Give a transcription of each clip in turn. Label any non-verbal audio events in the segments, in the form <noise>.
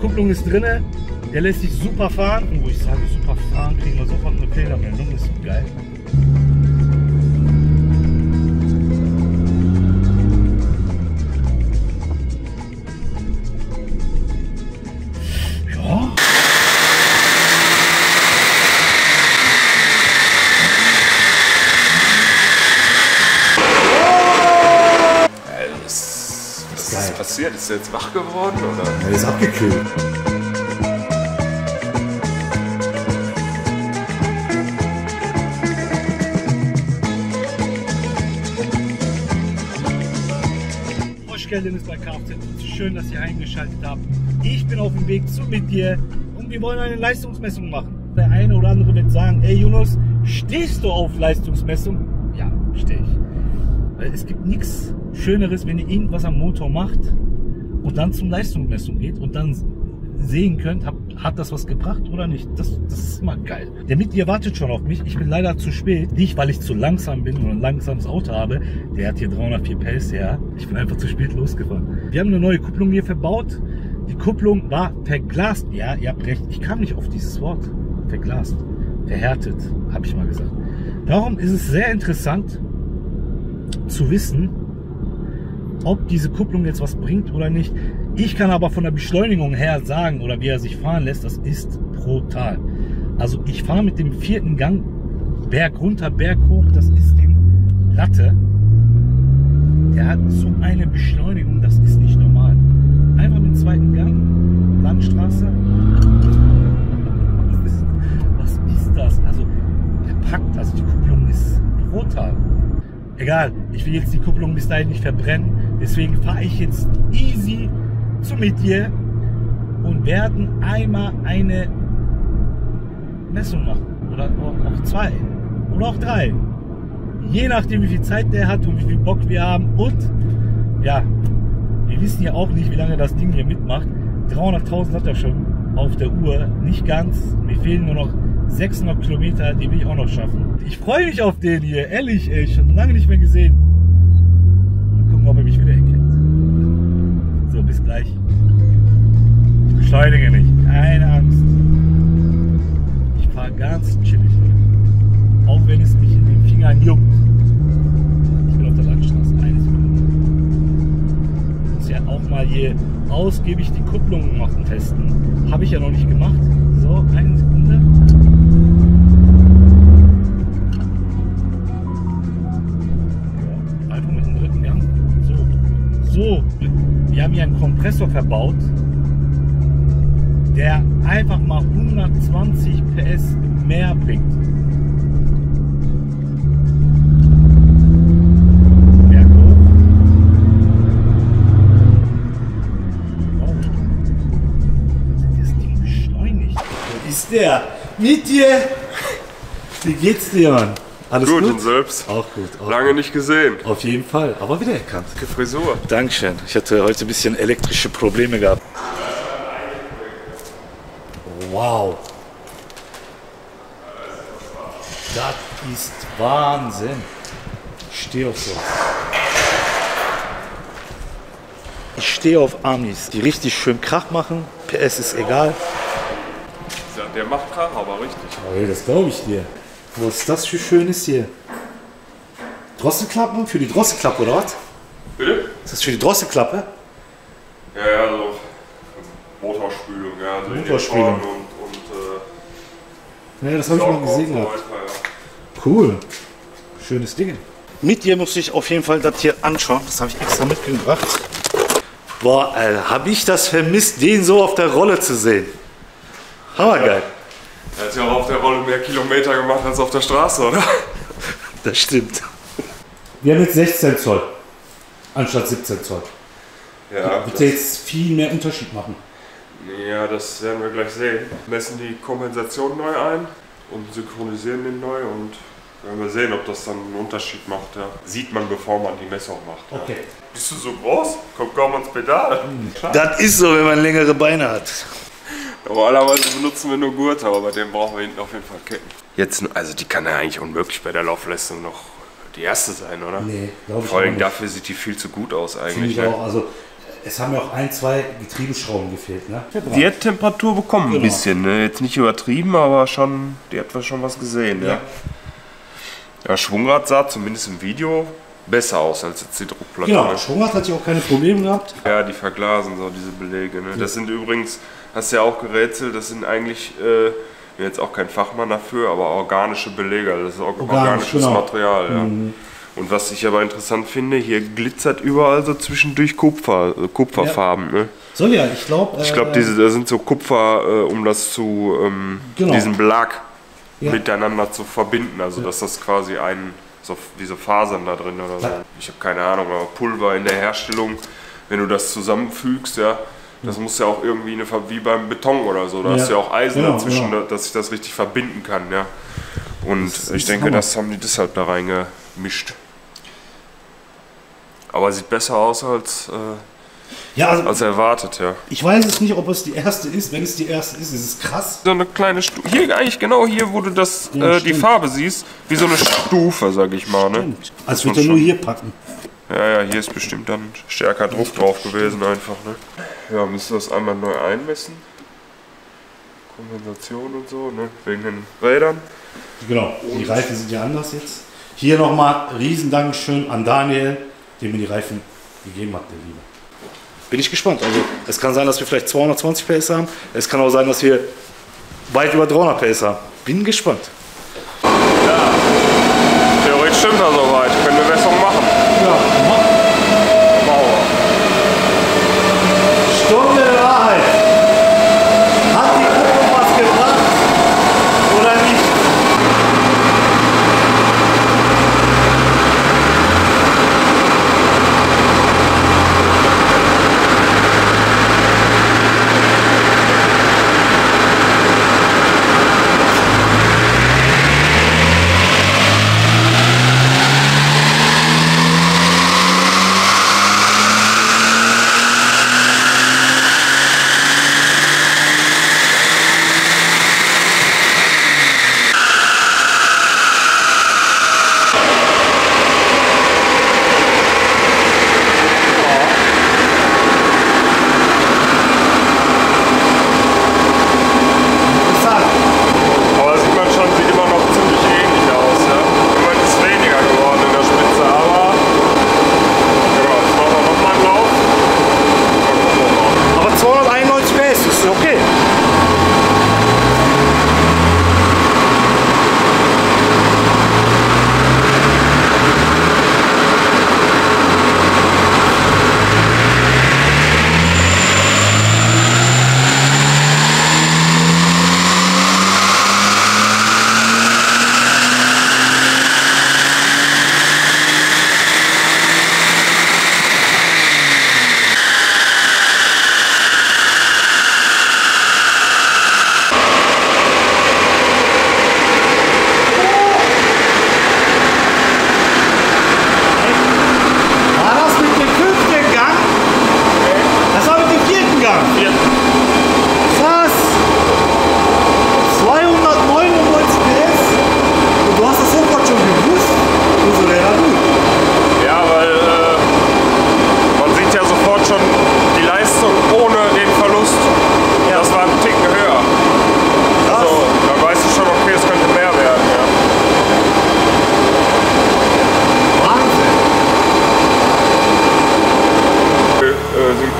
Kupplung ist drin, der lässt sich super fahren. Und wo ich sage, super fahren, kriegen wir sofort eine Fehlermeldung, ist geil. Ist er jetzt wach geworden oder? Er ist abgekühlt. Ist bei Kfz. Schön, dass ihr eingeschaltet habt. Ich bin auf dem Weg zu mit dir und wir wollen eine Leistungsmessung machen. Der eine oder andere wird sagen, ey Jonas, stehst du auf Leistungsmessung? Ja, stehe ich. Weil es gibt nichts Schöneres, wenn ihr irgendwas am Motor macht und dann zum Leistungsmessung geht und dann sehen könnt, hat, hat das was gebracht oder nicht. Das, das ist immer geil. Der mit dir wartet schon auf mich. Ich bin leider zu spät. Nicht, weil ich zu langsam bin oder ein langsames Auto habe. Der hat hier 304 PS, ja. Ich bin einfach zu spät losgefahren. Wir haben eine neue Kupplung hier verbaut. Die Kupplung war verglast. Ja, ihr habt recht. Ich kam nicht auf dieses Wort. Verglast. Verhärtet, habe ich mal gesagt. Darum ist es sehr interessant zu wissen, ob diese Kupplung jetzt was bringt oder nicht. Ich kann aber von der Beschleunigung her sagen, oder wie er sich fahren lässt, das ist brutal. Also ich fahre mit dem vierten Gang Berg runter, Berg hoch, das ist dem Latte. Der hat so eine Beschleunigung, das ist nicht normal. Einfach mit dem zweiten Gang, Landstraße. <laughs> Was ist, was ist das? Also der packt, also die Kupplung ist brutal. Egal, ich will jetzt die Kupplung bis dahin nicht verbrennen. Deswegen fahre ich jetzt easy zu mit dir und werden einmal eine Messung machen. Oder auch zwei. Oder auch drei. Je nachdem, wie viel Zeit der hat und wie viel Bock wir haben. Und ja, wir wissen ja auch nicht, wie lange das Ding hier mitmacht. 300.000 hat er schon auf der Uhr. Nicht ganz. Mir fehlen nur noch 600 Kilometer, die will ich auch noch schaffen. Ich freue mich auf den hier, ehrlich, ey, schon lange nicht mehr gesehen. Gleich. Ich beschleunige nicht, keine Angst. Ich fahre ganz chillig. Auch wenn es mich in den Fingern juckt. Ich bin auf der Landstraße, eine Sekunde. Ich muss ja auch mal hier ausgiebig die Kupplung machen testen. Habe ich ja noch nicht gemacht. So, eine Sekunde. Ja, einfach mit dem dritten Gang. So. So, haben hier einen Kompressor verbaut, der einfach mal 120 PS mehr bringt. Wow. Ist der? Mit dir? Wie geht's dir, Mann? Alles Gut, gut? und selbst? Auch gut. Auch Lange nicht gesehen. gut. Auf jeden Fall, aber wiedererkannt. Die Frisur. Dankeschön. Ich hatte heute ein bisschen elektrische Probleme gehabt. Wow. Das ist Wahnsinn. Ich stehe auf so. Ich stehe auf Amis, die richtig schön Krach machen. PS ist egal. Der macht Krach, aber richtig. Oh, das glaube ich dir. Was ist das für Schönes hier? Drosselklappen? Für die Drosselklappe, oder was? Bitte? Ist das für die Drosselklappe? Ja, ja, so Motorspülung, ja. Also Motorspülung. Und, und, Ja, das habe äh, ich mal gesehen weiter, ja. Cool. Schönes Ding. Mit dir muss ich auf jeden Fall das hier anschauen. Das habe ich extra mitgebracht. Boah, habe ich das vermisst, den so auf der Rolle zu sehen. Hammergeil. Er hat ja auch auf der Rolle mehr Kilometer gemacht als auf der Straße, oder? Das stimmt. Wir haben jetzt 16 Zoll. Anstatt 17 Zoll. Ja, Wird ja jetzt viel mehr Unterschied machen. ja, das werden wir gleich sehen. Messen die Kompensation neu ein und synchronisieren den neu und werden wir sehen, ob das dann einen Unterschied macht. Ja. Sieht man, bevor man die Messung macht. Ja. Okay. Bist du so groß? Kommt kaum ans Pedal. Das ist so, wenn man längere Beine hat. Normalerweise benutzen wir nur Gurte, aber bei dem brauchen wir hinten auf jeden Fall Ketten. Jetzt, also die kann ja eigentlich unmöglich bei der Laufleistung noch die erste sein, oder? Nee, glaube ich Vor allem dafür sieht die viel zu gut aus Finde eigentlich. ich Ne? auch. Also es haben ja auch ein, zwei Getriebeschrauben gefehlt. Ne? Die hat Temperatur bekommen ein Genau. bisschen, ne? Jetzt nicht übertrieben, aber schon, die hat schon was gesehen, ja. Ja. Ja, Schwungrad sah zumindest im Video besser aus als jetzt die Druckplatte. Genau, ne? Schwungart hat ja auch keine Probleme gehabt. Ja, die verglasen so diese Belege. Ne? Das sind übrigens, hast du ja auch gerätselt, das sind eigentlich, äh, bin jetzt auch kein Fachmann dafür, aber organische Belege. Das ist or Organisch, organisches genau. Material. Ja. Und was ich aber interessant finde, hier glitzert überall so zwischendurch Kupfer, äh, Kupferfarben. Ne? Soll ja, ich glaube. Ich glaube, diese, da sind so Kupfer, äh, um das zu, ähm, Genau. diesen Belag Ja. miteinander zu verbinden. Also, dass das quasi ein, so diese Fasern da drin oder so. Ja. Ich habe keine Ahnung, aber Pulver in der Herstellung, wenn du das zusammenfügst, ja, das muss ja auch irgendwie eine, wie beim Beton oder so. Da Ja. hast du ja auch Eisen Genau, dazwischen, genau. dass sich das richtig verbinden kann, ja. Und ist ich denke, Hammer. das haben die deshalb da reingemischt. Aber sieht besser aus als, äh, Ja, also als erwartet, ja. ich weiß es nicht, ob es die erste ist. Wenn es die erste ist, ist es krass. so eine kleine Stufe. Hier eigentlich genau hier, wo du das, Ja, äh, die stimmt. Farbe siehst, wie so eine Stufe, sag ich mal. Ne? Als man würde er nur hier packen. Ja, ja, hier ist bestimmt dann stärker Druck drauf gewesen einfach. Ne? Ja, müssen wir das einmal neu einmessen. Kompensation und so, ne? wegen den Rädern. Genau, die Reifen sind ja anders jetzt. Hier nochmal Riesendankeschön an Daniel, dem mir die Reifen gegeben hat, der Liebe. Bin ich gespannt. Also, es kann sein, dass wir vielleicht 220 PS haben. Es kann auch sein, dass wir weit über 300 PS haben. Bin gespannt. Theoretisch stimmt das soweit.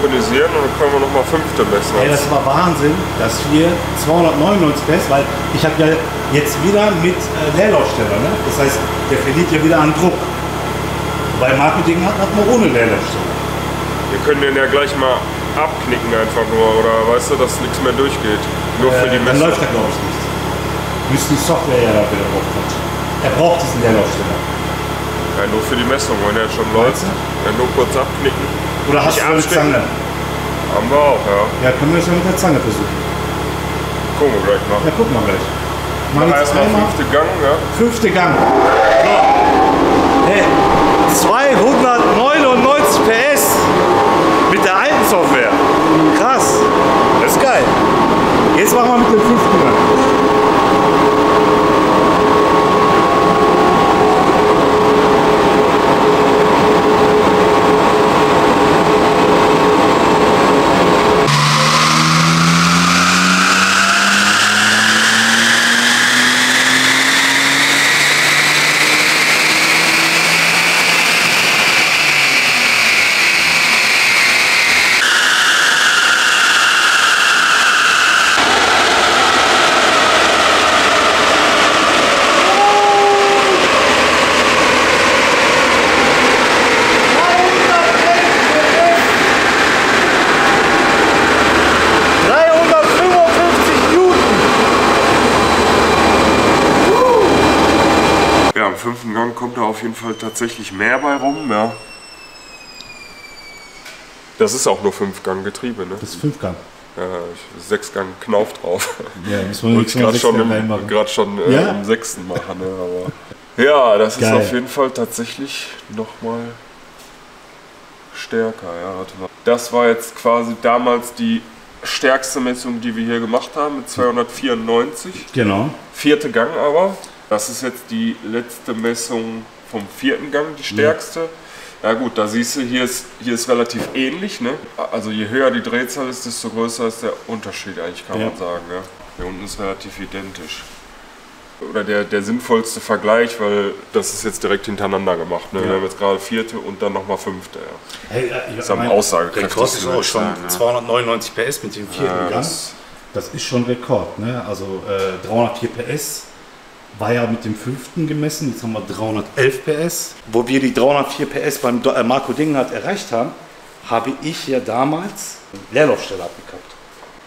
Synchronisieren und dann können wir nochmal fünfte messen. Ey, das war Wahnsinn, dass wir 299 PS, weil ich habe ja jetzt wieder mit äh, Leerlaufsteller, ne? Das heißt, der verliert ja wieder an Druck. Bei Marketing hat, hat man ohne Leerlaufsteller. Wir können den ja gleich mal abknicken einfach nur, oder weißt du, dass nichts mehr durchgeht. Nur für die Äh, dann Messung. läuft er, glaube ich, nicht. Müsste die Software ja da wieder drauf quatschen. Er braucht diesen Leerlaufsteller. Ja, nur für die Messung, wenn er jetzt schon läuft. Ja, nur kurz abknicken. Oder hast du eine. Zange? Haben wir auch, ja. Ja, können wir das ja mit der Zange versuchen. Gucken wir gleich mal. Ja, gucken wir gleich. Mal jetzt erstmal fünfte Gang, ja. Fünfte Gang. So. Hey, 299 PS mit der alten Software. Krass. Das ist geil. Jetzt machen wir mit dem fünften Gang. Fünften Gang kommt da auf jeden Fall tatsächlich mehr bei rum, ja. Das ist auch nur Fünfgang-Getriebe, ne? Das ist Fünfgang. Ja, ich, Sechsgang Knauf drauf. Ja, man Wollte ich gerade schon, im, grad schon äh, Ja? im sechsten machen, ne? Aber <laughs> ja, das ist Geil. auf jeden Fall tatsächlich nochmal stärker, ja. Warte mal. Das war jetzt quasi damals die stärkste Messung, die wir hier gemacht haben, mit 294. Genau. Vierte Gang aber. Das ist jetzt die letzte Messung vom vierten Gang, die stärkste. Ja gut, da siehst du, hier ist, hier ist relativ ähnlich. Ne? Also je höher die Drehzahl ist, desto größer ist der Unterschied eigentlich, kann Ja. man sagen. Ja? Hier unten ist relativ identisch. Oder der, der sinnvollste Vergleich, weil das ist jetzt direkt hintereinander gemacht. Ne? Wir haben jetzt gerade vierte und dann nochmal fünfte. Ja. Hey, äh, Das ist am aussagekräftigsten, Rekord ist auch schon sagen, ja. 299 PS mit dem vierten Ja, Gang. das- Das ist schon Rekord. Ne? Also äh, 304 PS war ja mit dem fünften gemessen. Jetzt haben wir 311 PS. Wo wir die 304 PS beim äh, Marco Dingenhardt erreicht haben, habe ich ja damals einen Leerlaufstelle abgekappt.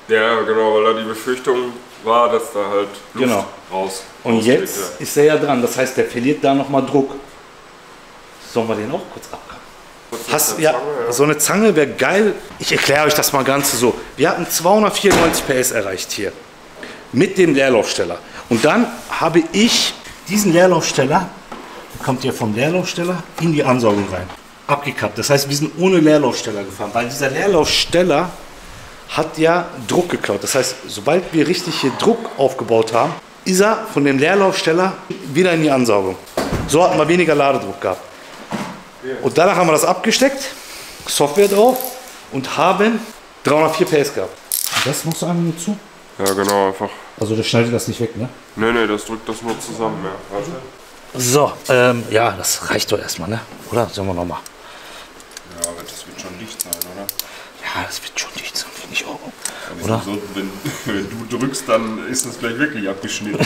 Ja, genau, weil da die Befürchtung war, dass da halt Luft Genau. raus Und rausgeht, jetzt ja. ist er ja dran. Das heißt, der verliert da nochmal Druck. Sollen wir den auch kurz abkappen? Hast, ja, so eine Zange wäre geil. Ich erkläre euch das mal ganz so. Wir hatten 294 PS erreicht hier mit dem Leerlaufsteller. Und dann habe ich diesen Leerlaufsteller, kommt ja vom Leerlaufsteller in die Ansaugung rein, abgekappt. Das heißt, wir sind ohne Leerlaufsteller gefahren, weil dieser Leerlaufsteller hat ja Druck geklaut. Das heißt, sobald wir richtig hier Druck aufgebaut haben, ist er von dem Leerlaufsteller wieder in die Ansaugung. So hatten wir weniger Ladedruck gehabt. Und danach haben wir das abgesteckt, Software drauf und haben 304 PS gehabt. Das machst du einfach nur zu? Ja, genau, einfach. Also das schneidet das nicht weg, ne? Nee, nee, das drückt das nur zusammen, ja. Warte. So, ähm, ja, das reicht doch erstmal, ne? Oder? Sollen wir nochmal? Ja, aber das wird schon dicht sein, oder? Ja, das wird schon dicht sein, finde ich auch. Oder? So, wenn, <laughs> wenn du drückst, dann ist das gleich wirklich abgeschnitten. <laughs>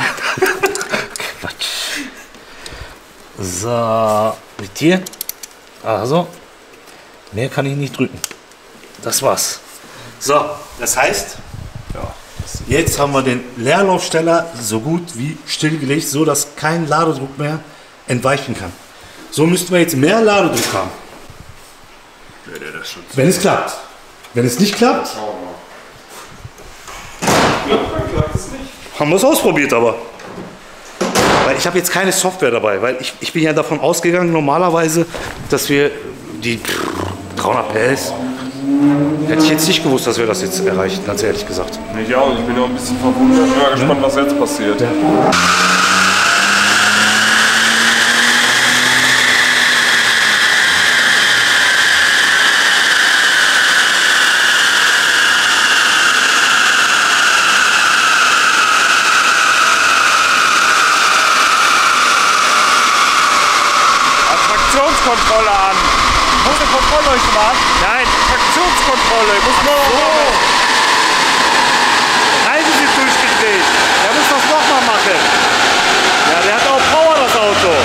Quatsch. So, mit dir. Also, mehr kann ich nicht drücken. Das war's. So, das heißt, jetzt haben wir den Leerlaufsteller so gut wie stillgelegt, so dass kein Ladedruck mehr entweichen kann. So müssten wir jetzt mehr Ladedruck haben, wenn es klappt. Wenn es nicht klappt, haben wir es ausprobiert, aber. Weil ich habe jetzt keine Software dabei, weil ich, ich bin ja davon ausgegangen, normalerweise, dass wir die 300 PS. Hätte ich jetzt nicht gewusst, dass wir das jetzt erreichen, ganz ehrlich gesagt. Ich auch, ich bin auch ein bisschen verwundert. Ich bin mal gespannt, was jetzt passiert. Traktionskontrolle an. Muss eine Kontrollleuchte machen? Nein, Traktionskontrolle. Muss man auch machen. Reifen sind durchgedreht. Der muss das nochmal machen. Ja, der hat auch Power, das Auto.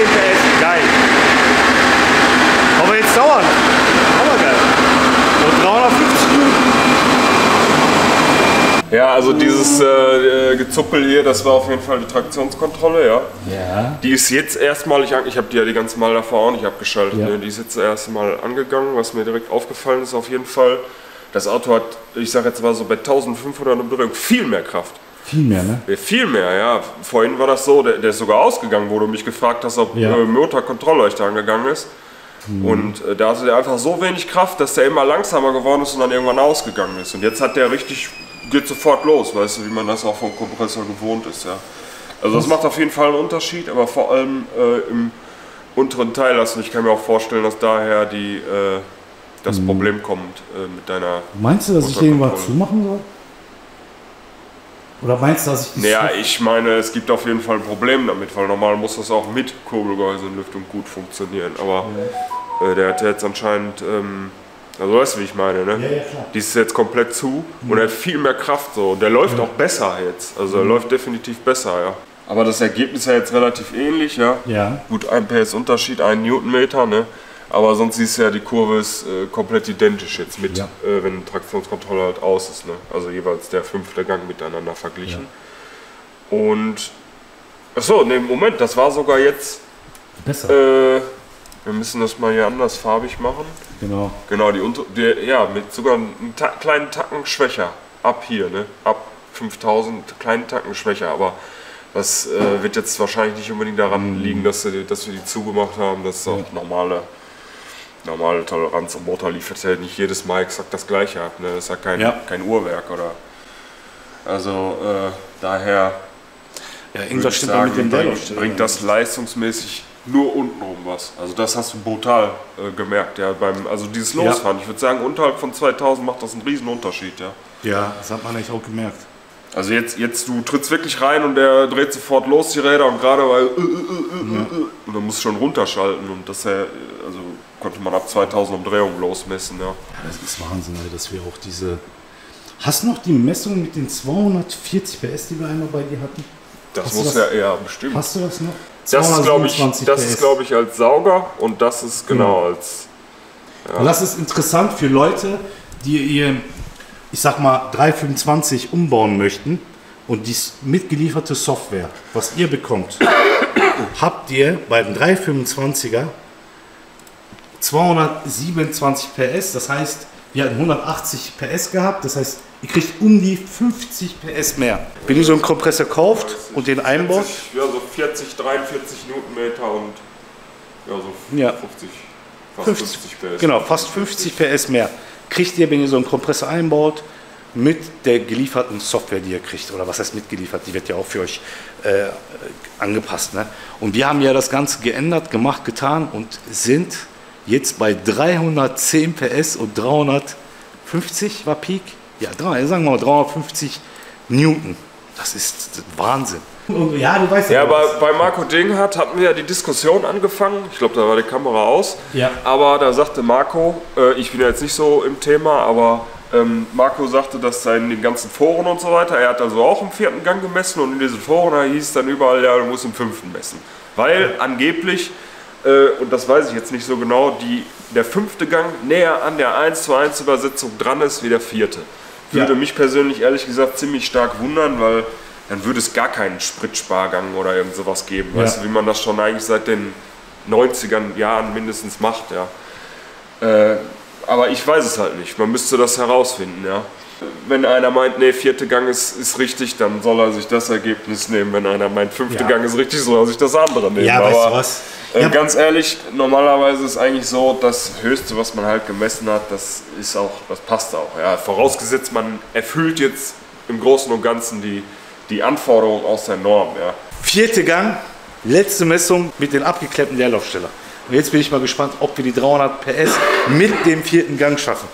PS, geil. Aber jetzt dauern. Aber geil. Und 350 Minuten. Ja, also dieses Gezuppel hier, das war auf jeden Fall die Traktionskontrolle, ja. Ja. Die ist jetzt erstmalig, ich habe die ja die ganze Mal davor auch nicht abgeschaltet, Ja. ne? die ist jetzt erstmal angegangen, was mir direkt aufgefallen ist auf jeden Fall. Das Auto hat, ich sage jetzt mal so bei 1500 Umdrehungen viel mehr Kraft. Viel mehr, ne? Viel mehr, ja. Vorhin war das so, der, der ist sogar ausgegangen, wo du mich gefragt hast, ob Ja. äh, Motorkontrollleuchter angegangen ist. Und äh, da hatte der einfach so wenig Kraft, dass der immer langsamer geworden ist und dann irgendwann ausgegangen ist. Und jetzt hat der richtig, geht sofort los, weißt du, wie man das auch vom Kompressor gewohnt ist, ja. Also das macht auf jeden Fall einen Unterschied, aber vor allem äh, im unteren Teil, also ich kann mir auch vorstellen, dass daher die, äh, das Problem kommt äh, mit deiner Meinst du, dass ich den mal zumachen soll? Oder meinst du, dass ich Naja, ich meine, es gibt auf jeden Fall ein Problem damit, weil normal muss das auch mit Kurbelgehäuse und Lüftung gut funktionieren. Aber äh, der hat jetzt anscheinend, ähm, also weißt du, wie ich meine, ne? Ja, ja, klar. Die ist jetzt komplett zu und er hat viel mehr Kraft so. Und der läuft auch besser jetzt. Also er läuft definitiv besser, ja. Aber das Ergebnis ist ja jetzt relativ ähnlich, ja. Ja. Gut, ein PS Unterschied, ein Newtonmeter, ne? Aber sonst siehst du ja, die Kurve ist äh, komplett identisch jetzt mit, Ja. äh, wenn Traktionskontrolle halt aus ist, ne? Also jeweils der fünfte Gang miteinander verglichen. Und achso, ne, Moment, das war sogar jetzt. Besser. Äh, wir müssen das mal hier anders farbig machen. genau. Genau, die unter, die, ja, mit sogar einen ta kleinen Tacken schwächer. Ab hier, ne? Ab 5000, kleinen Tacken schwächer. Aber das äh, wird jetzt wahrscheinlich nicht unbedingt daran liegen, dass, dass wir die zugemacht haben. Das ist auch normale, normale Toleranz. Am Motor liefert ja nicht jedes Mal exakt das gleiche ab. Ne? Das ist ja kein, Ja. kein Uhrwerk. oder Also äh, daher Ja, irgendwas stimmt da mit sagen, dem bringt das leistungsmäßig nur untenrum was. Also das hast du brutal äh, gemerkt, ja, beim, also dieses Ja. Losfahren. Ich würde sagen, unterhalb von 2000 macht das einen riesen Unterschied, ja. Ja, das hat man eigentlich auch gemerkt. Also jetzt, jetzt du trittst wirklich rein und der dreht sofort los die Räder und gerade weil äh, äh, äh, äh, äh, und dann musst du schon runterschalten und das äh, also konnte man ab 2000 Umdrehungen losmessen, ja. Ja, das ist Wahnsinn, dass wir auch diese. Hast du noch die Messung mit den 240 PS, die wir einmal bei dir hatten? Das Hast muss das- ja eher bestimmt. Hast du das noch? Das ist glaube ich, 227 das PS. ist glaube ich als Sauger und das ist genau als Und das ist interessant für Leute, die ihr, ich sag mal, 325 umbauen möchten und die mitgelieferte Software, was ihr bekommt, <coughs> habt ihr beim 325er 227 PS, das heißt, wir hatten 180 PS gehabt, das heißt, ihr kriegt um die 50 PS mehr. Wenn ihr so einen Kompressor kauft und den einbaut, 40, ja, so 40, 43 Newtonmeter und ja, so Ja. 50, fast 50, 50 PS. Genau, fast 50 PS mehr. Kriegt ihr, wenn ihr so einen Kompressor einbaut, mit der gelieferten Software, die ihr kriegt. Oder was heißt mitgeliefert? Die wird ja auch für euch äh, angepasst. Ne? Und wir haben ja das Ganze geändert, gemacht, getan und sind jetzt bei 310 PS und 350 war Peak. Ja, drei- sagen wir mal 350 Newton. Das ist Wahnsinn. Ja, du weißt Ja, aber bei Marco Dinghardt hatten wir ja die Diskussion angefangen. Ich glaube, da war die Kamera aus. Ja. Aber da sagte Marco, äh, ich bin ja jetzt nicht so im Thema, aber ähm, Marco sagte, dass da in den ganzen Foren und so weiter, er hat also auch im vierten Gang gemessen und in diesen Foren da hieß dann überall, ja, du musst im fünften messen. Weil angeblich, äh, und das weiß ich jetzt nicht so genau, die, der fünfte Gang näher an der 1 zu 1 Übersetzung dran ist wie der vierte. Würde Ja. mich persönlich ehrlich gesagt ziemlich stark wundern, weil dann würde es gar keinen Spritspargang oder irgend sowas geben. Weißt Ja. du, wie man das schon eigentlich seit den 90ern Jahren mindestens macht, ja. Äh, aber ich weiß es halt nicht. Man müsste das herausfinden, ja. Wenn einer meint, nee, vierte Gang ist, ist richtig, dann soll er sich das Ergebnis nehmen. Wenn einer meint, fünfte Ja. Gang ist richtig, soll er sich das andere nehmen. Ja, aber, weißt du was? Äh, Ja. Ganz ehrlich, normalerweise ist eigentlich so, das Höchste, was man halt gemessen hat, das ist auch, das passt auch. Ja. Vorausgesetzt, man erfüllt jetzt im Großen und Ganzen die, die Anforderungen aus der Norm, ja. Vierte Gang, letzte Messung mit den abgeklemmten Leerlaufsteller. Und jetzt bin ich mal gespannt, ob wir die 300 PS mit dem vierten Gang schaffen.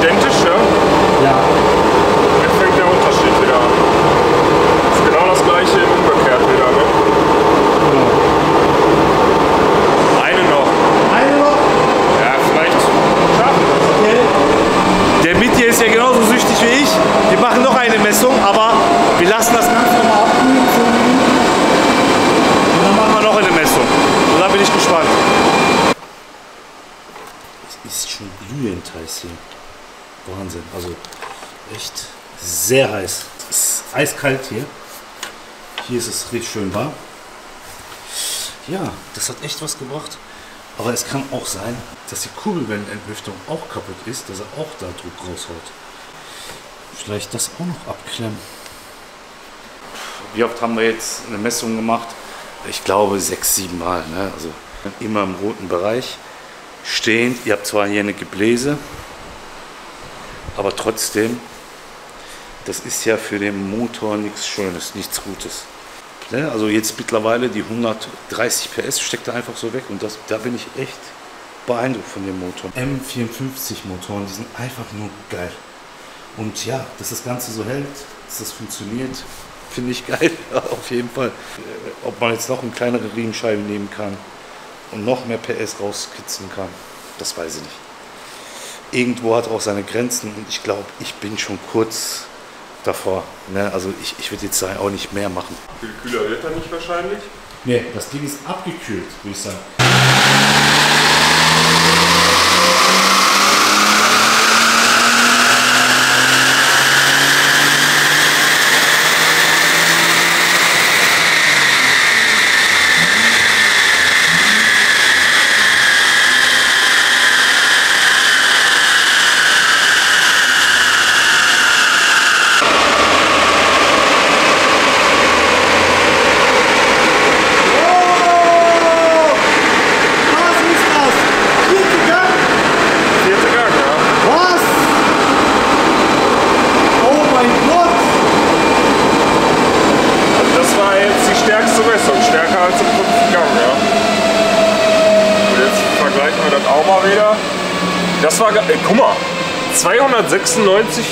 Identisch, ja. Ja. Wahnsinn. Also echt sehr heiß. Es ist eiskalt hier. Hier ist es richtig schön warm. Ja, das hat echt was gebracht. Aber es kann auch sein, dass die Kurbelwellenentlüftung auch kaputt ist, dass er auch da Druck raushaut. Vielleicht das auch noch abklemmen. Wie oft haben wir jetzt eine Messung gemacht? Ich glaube sechs, sieben Mal. Ne? Also immer im roten Bereich. Stehend. Ihr habt zwar hier eine Gebläse, aber trotzdem, das ist ja für den Motor nichts Schönes, nichts Gutes. Ne? Also jetzt mittlerweile die 130 PS steckt da einfach so weg und das, da bin ich echt beeindruckt von dem Motor. M54 Motoren, die sind einfach nur geil. Und ja, dass das Ganze so hält, dass das funktioniert, finde ich geil, <laughs> auf jeden Fall. Äh, Ob man jetzt noch eine kleinere Riemenscheibe nehmen kann und noch mehr PS rauskitzeln kann, das weiß ich nicht. Irgendwo hat er auch seine Grenzen und ich glaube, ich bin schon kurz davor. Ne? Also ich, ich würde jetzt sagen, auch nicht mehr machen. Viel kühler wird er nicht wahrscheinlich. Nee, das Ding ist abgekühlt, würde ich sagen. Was ist das? Vierte Gang? Vierte Gang, ja. Was? Oh mein Gott! Also das war jetzt die stärkste Messung, stärker als im fünften Gang, ja. Und jetzt vergleichen wir das auch mal wieder. Das war, ge- äh, guck mal, 296,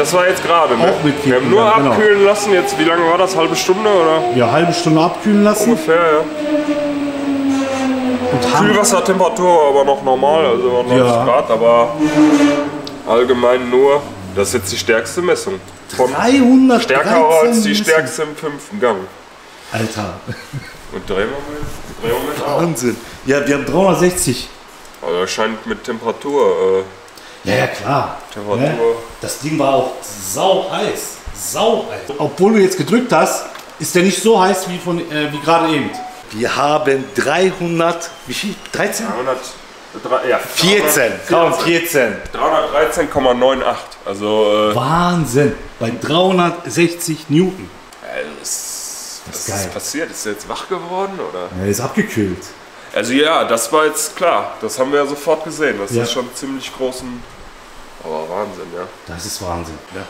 das war jetzt gerade, ne? Auch mit Wir haben nur Gang, genau. abkühlen lassen, jetzt wie lange war das? Halbe Stunde oder Ja, halbe Stunde abkühlen lassen. ungefähr, ja. Und Kühlwassertemperatur war aber noch normal, also war 90 Ja. Grad, aber allgemein nur, das ist jetzt die stärkste Messung. Von 313 stärker als die stärkste im fünften Gang. Alter, Und drehen wir mit, drehen wir. Wahnsinn. Ja, wir haben 360. Also das scheint mit Temperatur, Ja, ja, klar. Temperatur. Ne? Das Ding war auch sau heiß. Sau heiß. Obwohl du jetzt gedrückt hast, ist der nicht so heiß wie, von, äh, wie gerade eben. Wir haben 300, wie viel? 13? äh, 100, drei- ja, 14. Kaum 14. 313,98. Also, äh, Wahnsinn. Bei 360 Newton. ist, was ist geil. ist passiert? Ist er jetzt wach geworden oder? Er ist abgekühlt. Also ja, das war jetzt klar. Das haben wir ja sofort gesehen. Das Ja. ist schon ziemlich großen. Aber Wahnsinn, ja. Das ist Wahnsinn. Ja.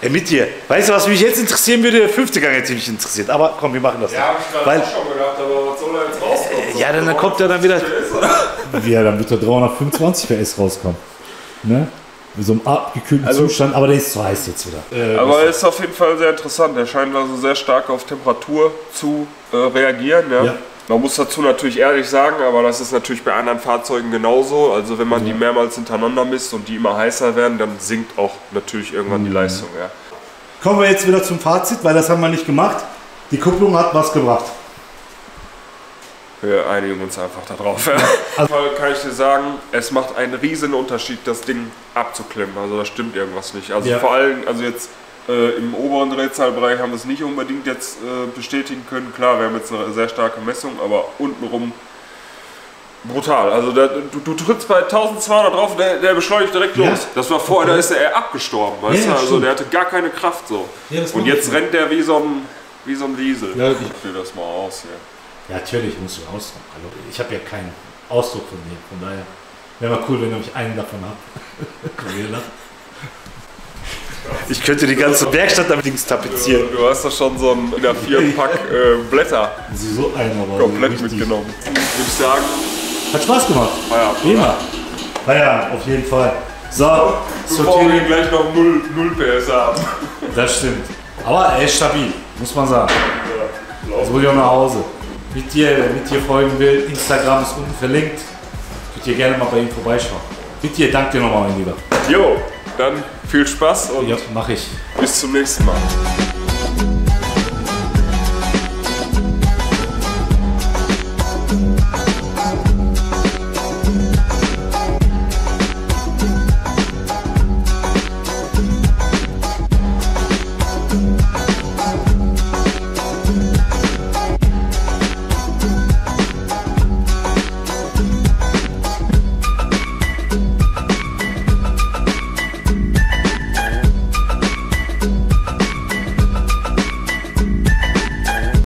Ey, mit dir. Weißt du, was mich jetzt interessieren würde? Der fünfte Gang hätte mich interessiert. Aber komm, wir machen das. noch. Weil, schon gedacht, aber was soll er jetzt rauskommen? ja, dann, dann kommt er dann wieder. Ja, dann wird er 325 PS rauskommen. Ne? Mit so einem abgekühlten Also- Zustand, aber der ist zu heiß jetzt wieder. Äh, Aber ist auf jeden Fall sehr interessant. Er scheint also sehr stark auf Temperatur zu äh, reagieren. Ja? Ja. Man muss dazu natürlich ehrlich sagen, aber das ist natürlich bei anderen Fahrzeugen genauso. Also wenn man die mehrmals hintereinander misst und die immer heißer werden, dann sinkt auch natürlich irgendwann Mhm. die Leistung. Ja. Kommen wir jetzt wieder zum Fazit, weil das haben wir nicht gemacht. Die Kupplung hat was gebracht. Wir einigen uns einfach darauf. Ja. Auf jeden Fall kann ich dir sagen, es macht einen riesen Unterschied, das Ding abzuklemmen. Also da stimmt irgendwas nicht. Also Ja. vor allem, also jetzt äh, im oberen Drehzahlbereich haben wir es nicht unbedingt jetzt äh, bestätigen können. Klar, wir haben jetzt eine sehr starke Messung, aber untenrum brutal. Also da, du, du trittst bei 1200 drauf, der, der beschleunigt direkt Ja. los. Das war vorher, da ist er eher abgestorben, weißt Ja, du? Also der hatte gar keine Kraft so. Ja, Und jetzt rennt der wie so ein, wie so ein Wiesel. Ja, ich- fühle das mal aus hier. Ja, natürlich musst du Ausdruck. Hallo. Ich habe ja keinen Ausdruck von dir. Von daher wäre mal cool, wenn ich einen davon habe. <laughs> ich könnte die ganze Werkstatt damit Dings tapezieren. Du hast doch schon so ein wieder vier Pack äh, Blätter So einer war komplett richtig. mitgenommen. Würde ich sagen, Hat Spaß gemacht. Feierabend. Prima. Feierabend, auf jeden Fall. So, Bevor wir sortieren. gleich noch 0, 0 PS haben. Das stimmt. Aber er ist stabil, muss man sagen. Jetzt muss ich auch nach Hause. Mit dir, wer mit dir folgen will, Instagram ist unten verlinkt. Könnt ihr gerne mal bei ihm vorbeischauen. Mit dir, danke dir nochmal, mein Lieber. Jo, dann viel Spaß und Ja, mach ich. bis zum nächsten Mal.